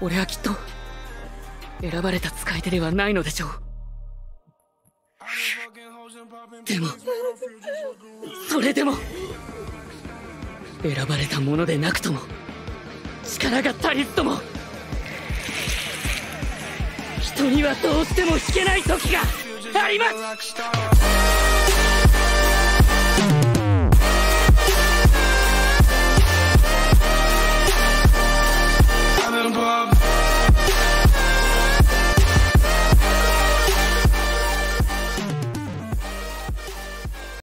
俺はきっと選ばれた使い手ではないのでしょう。でもそれでも選ばれたものでなくとも力が足りずとも人にはどうしても引けない時があります。